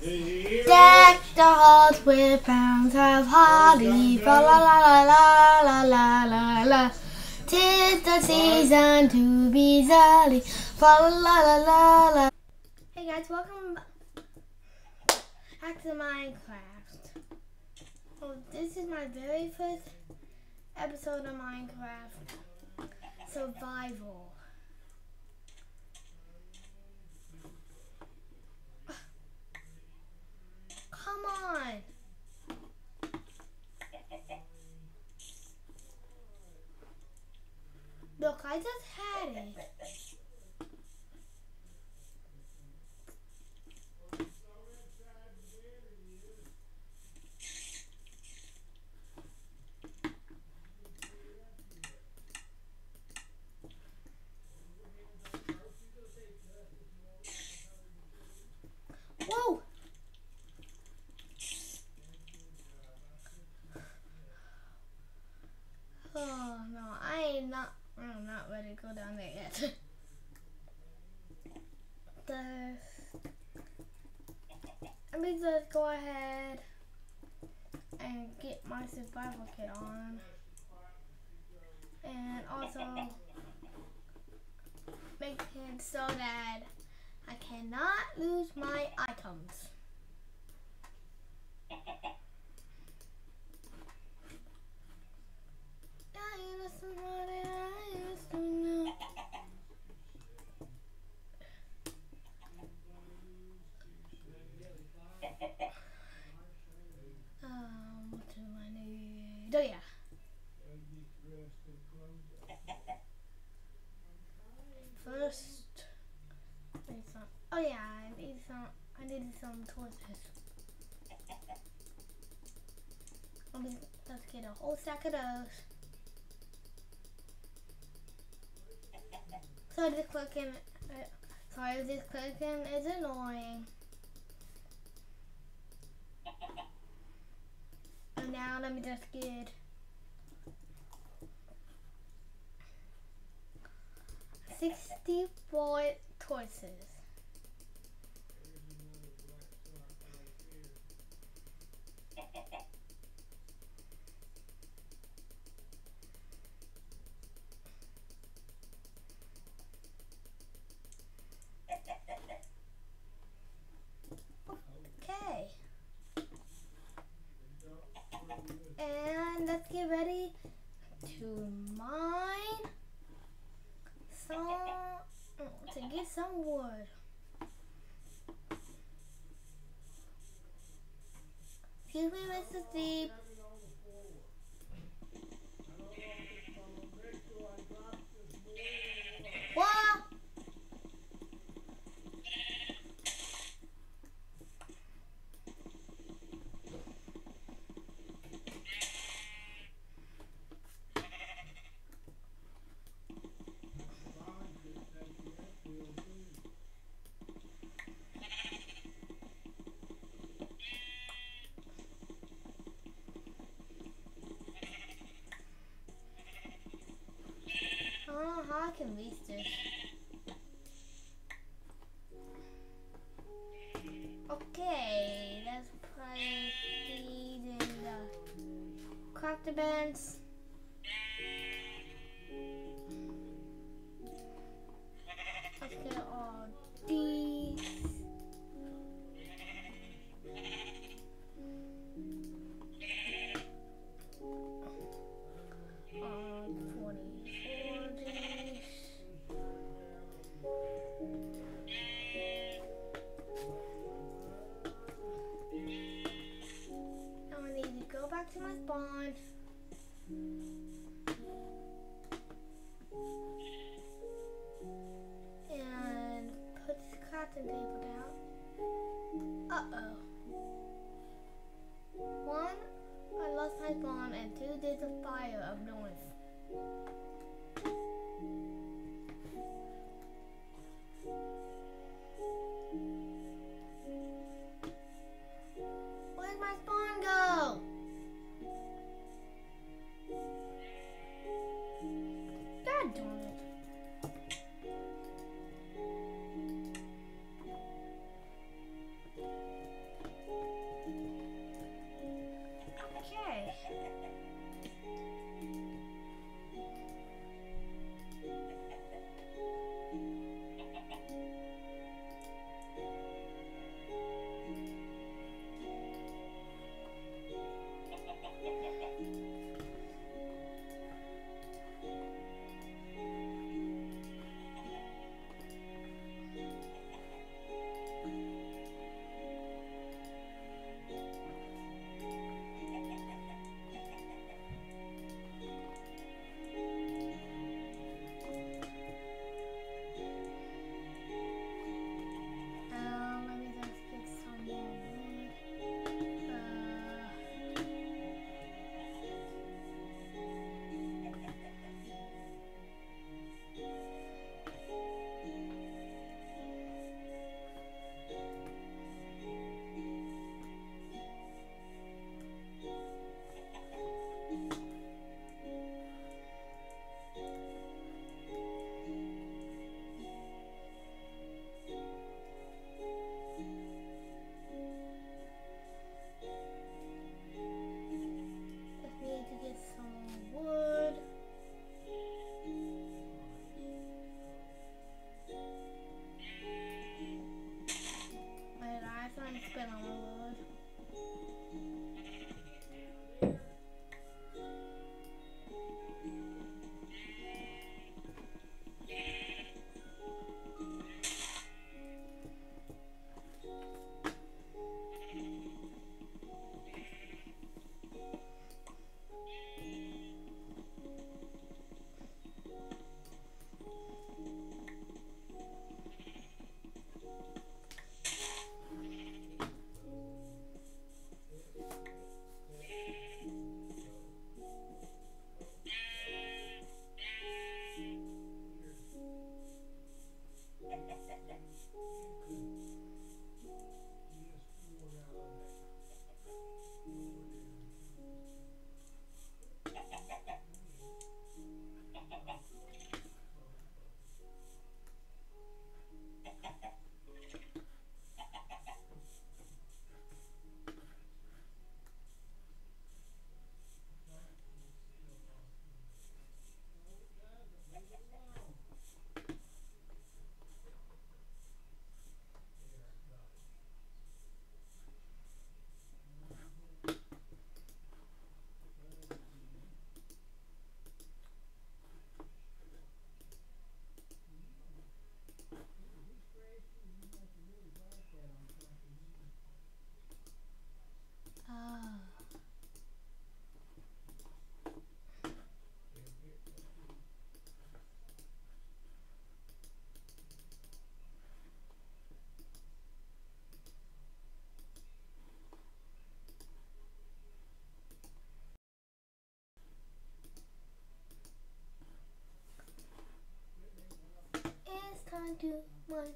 Deck the halls with crowns of holly. Fa la la la la la la la la. Tis the season to be jolly. Fa la la la la. Hey guys, welcome back to Minecraft. Oh, this is my very first episode of Minecraft Survival. Come on. Look, I just had it. Whoa! Oh no, I ain't not. I'm not ready to go down there yet. the, let me just go ahead and get my survival kit on, and also make it so that I cannot lose my items. I know somebody I used to know. Um, what do I need? Oh yeah. First, I need some. Oh yeah, I need some. I needed some torches. Let's get a whole stack of those. So this clicking, uh, sorry, this clicking is annoying. And now let me just get sixty-four torches. Okay. And let's get ready to mine some to get some wood. Excuse me, Mr. Steve. and two days of fire of noise. Where's my spawn? To mine.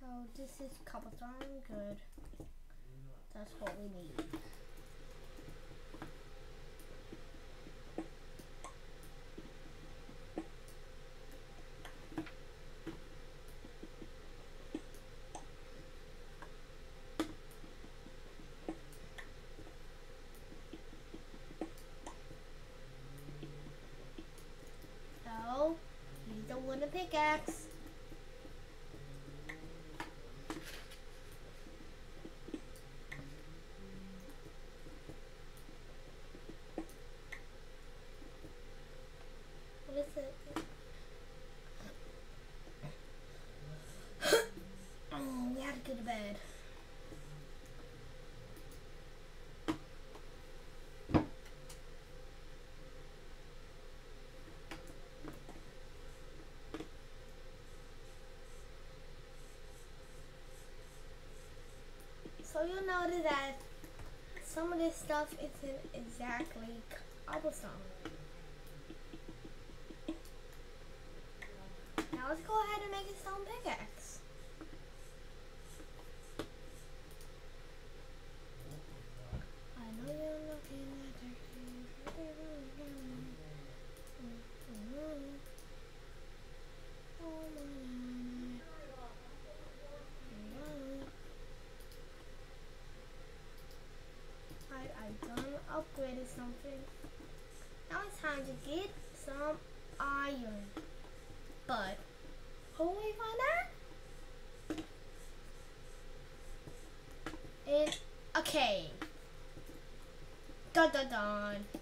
So this is cobblestone, good. That's what we need. So, use the wooden pickaxe. What is it? oh, we had to go to bed. So that some of this stuff isn't exactly cobblestone. Now let's go ahead and make a stone pickaxe. I know you're looking Time to get some iron. But how will we find that? In a cave. Dun dun dun.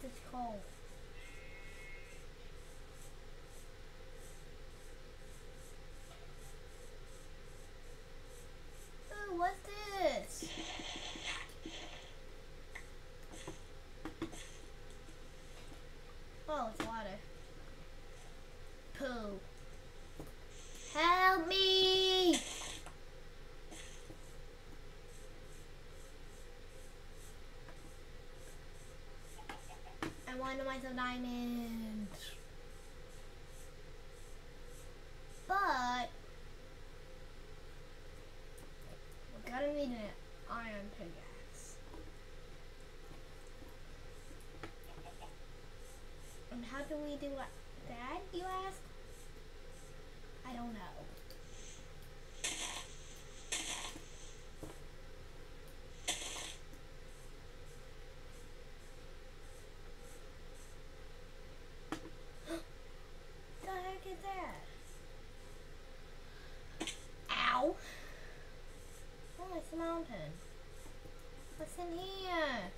Do I do with this coal? Ooh, what's this? Oh, it's water. Poo. Help me! I want myself diamonds. But we're gonna need an iron pickaxe. And how do we do that, you ask? I don't know. the heck is that? Ow! Oh, it's a mountain. What's in here?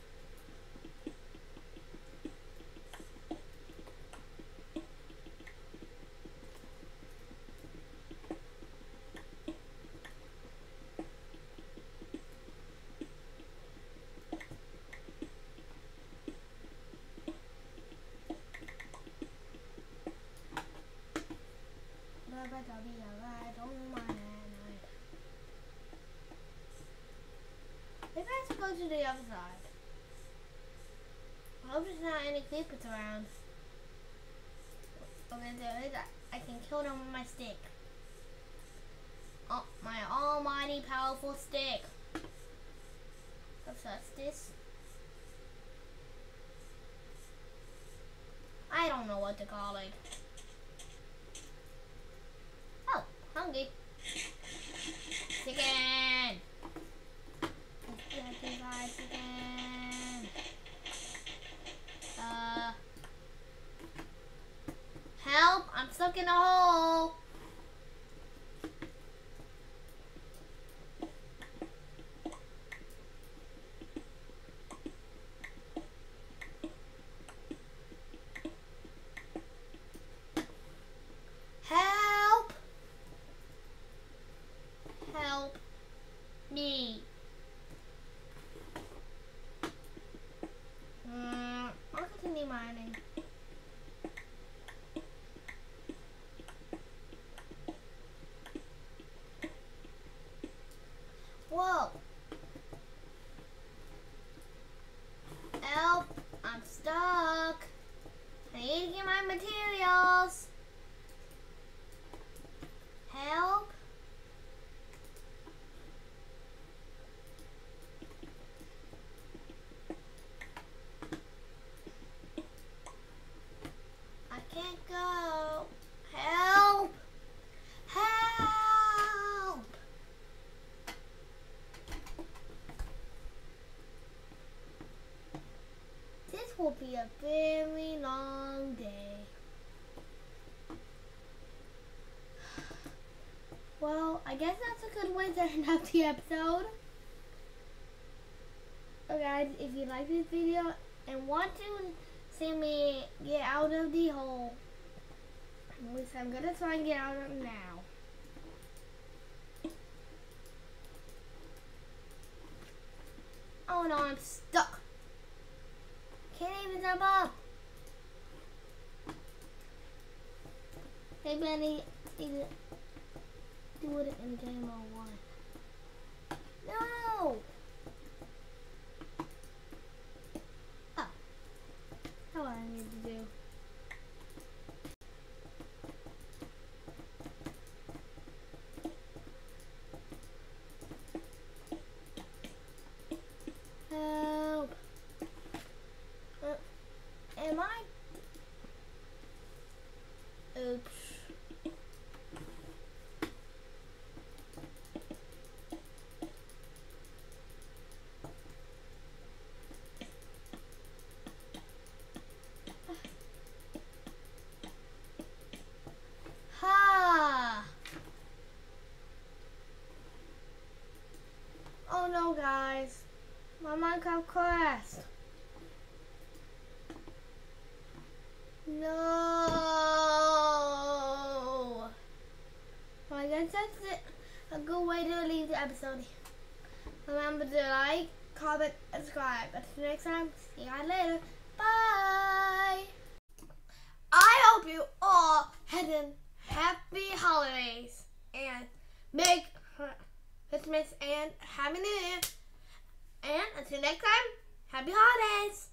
Blah, blah, blah, blah, blah, don't mind it. Maybe I have to to the other side. I hope there's not any creepers around. Okay, there is. I can kill them with my stick. Oh, my almighty powerful stick. What's? This? I don't know what to call it. Oh, hungry. Chicken! Chicken fried chicken! Uh... Help! I'm stuck in a hole! Help! Help me. Mm, I'll continue mining. Whoa! Help! I'm stuck. I need to get my materials. Help! I can't go. Help! Help! This will be a very long day. Well, I guess that's a good way to end up the episode. So guys, if you like this video and want to see me get out of the hole, at least I'm gonna try and get out of it now. Oh no, I'm stuck. Can't even jump up. Maybe I need, need to do it in game or what? No! Oh. That's what I need to do. Help! Uh, am I? Oops. My Minecraft quest. No. Well, I guess that's it. A good way to leave the episode. Remember to like, comment, and subscribe. Until next time, see you guys later. Bye. I hope you all had a happy holidays and make Christmas and Happy New Year. And until next time, happy holidays.